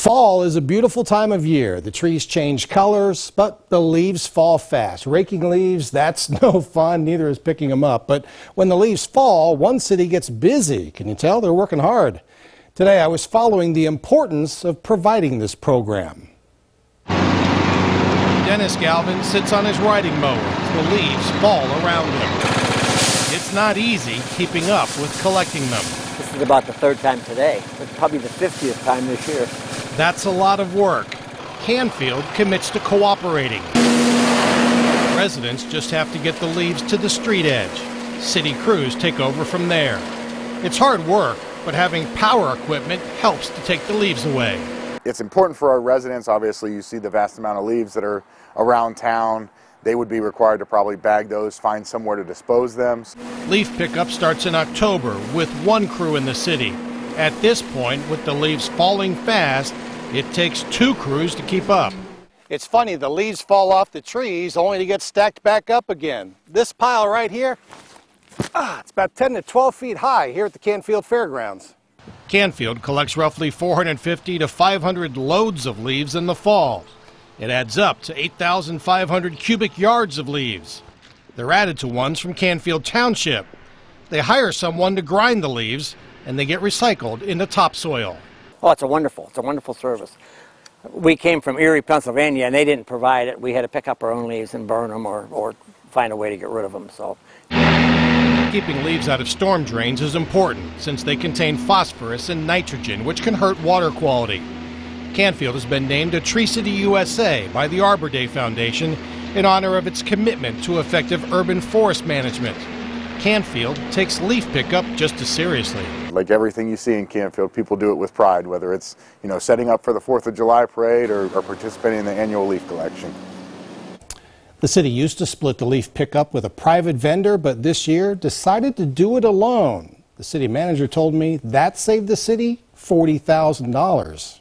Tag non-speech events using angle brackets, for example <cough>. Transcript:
Fall is a beautiful time of year. The trees change colors, but the leaves fall fast. Raking leaves, that's <laughs> no fun, neither is picking them up. But when the leaves fall, one city gets busy. Can you tell? They're working hard. Today I was following the importance of providing this program. Dennis Galvin sits on his riding mower the leaves fall around him. It's not easy keeping up with collecting them. This is about the third time today. It's probably the 50th time this year. That's a lot of work. Canfield commits to cooperating. Residents just have to get the leaves to the street edge. City crews take over from there. It's hard work, but having power equipment helps to take the leaves away. It's important for our residents. Obviously, you see the vast amount of leaves that are around town. They would be required to probably bag those, find somewhere to dispose them. Leaf pickup starts in October with one crew in the city. At this point, with the leaves falling fast, it takes two crews to keep up. It's funny, the leaves fall off the trees only to get stacked back up again. This pile right here, ah, it's about 10 to 12 feet high here at the Canfield Fairgrounds. Canfield collects roughly 450 to 500 loads of leaves in the fall. It adds up to 8,500 cubic yards of leaves. They're added to ones from Canfield Township. They hire someone to grind the leaves, and they get recycled into topsoil. Oh, it's a wonderful, it's a wonderful service. We came from Erie, Pennsylvania, and they didn't provide it. We had to pick up our own leaves and burn them or, or find a way to get rid of them. So, Keeping leaves out of storm drains is important since they contain phosphorus and nitrogen, which can hurt water quality. Canfield has been named a Tree City USA by the Arbor Day Foundation in honor of its commitment to effective urban forest management. Canfield takes leaf pickup just as seriously. Like everything you see in Canfield, people do it with pride, whether it's you know setting up for the Fourth of July parade or, or participating in the annual leaf collection. The city used to split the leaf pickup with a private vendor, but this year decided to do it alone. The city manager told me that saved the city $40,000.